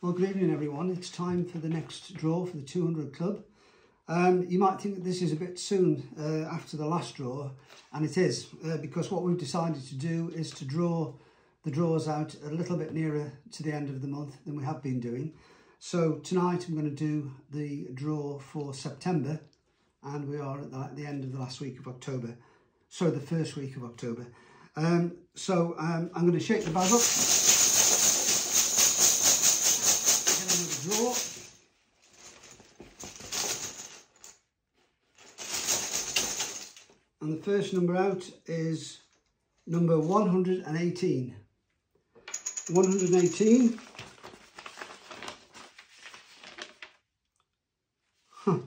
Well, good evening, everyone. It's time for the next draw for the 200 Club. Um, you might think that this is a bit soon uh, after the last draw, and it is, uh, because what we've decided to do is to draw the draws out a little bit nearer to the end of the month than we have been doing. So tonight I'm going to do the draw for September, and we are at the end of the last week of October, so the first week of October. Um, so um, I'm going to shake the bag up. And the first number out is number 118. 118. Huh.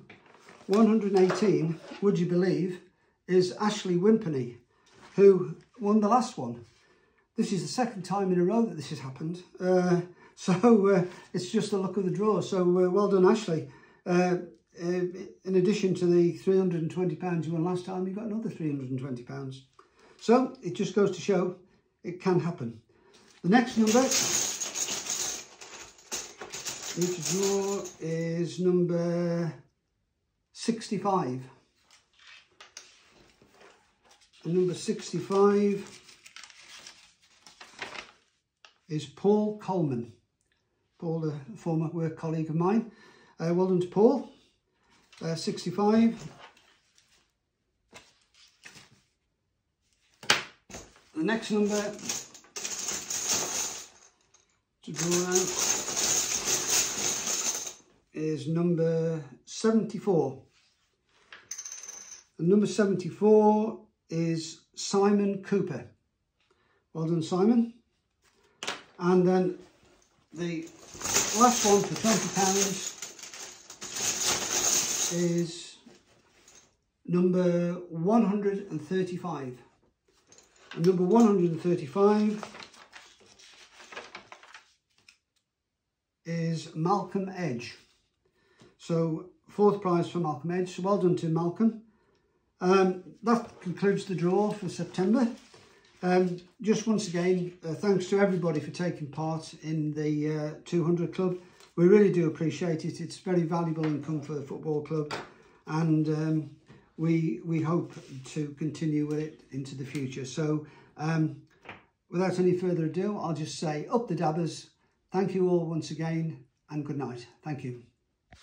118, would you believe, is Ashley Wimperney, who won the last one. This is the second time in a row that this has happened. Uh, so uh, it's just the luck of the draw. So uh, well done, Ashley. Uh, uh, in addition to the £320 you won last time, you got another £320. So it just goes to show it can happen. The next number need to draw is number 65. And number 65 is Paul Coleman. Paul, a former work colleague of mine. Uh, well done to Paul. Uh, 65. The next number to draw out is number 74. And number 74 is Simon Cooper. Well done, Simon. And then the last one for £20 is number 135. And number 135 is Malcolm Edge. So fourth prize for Malcolm Edge. So well done to Malcolm. Um, that concludes the draw for September. Um, just once again, uh, thanks to everybody for taking part in the uh, 200 Club. We really do appreciate it. It's very valuable income for the football club and um, we, we hope to continue with it into the future. So um, without any further ado, I'll just say up the dabbers. Thank you all once again and good night. Thank you.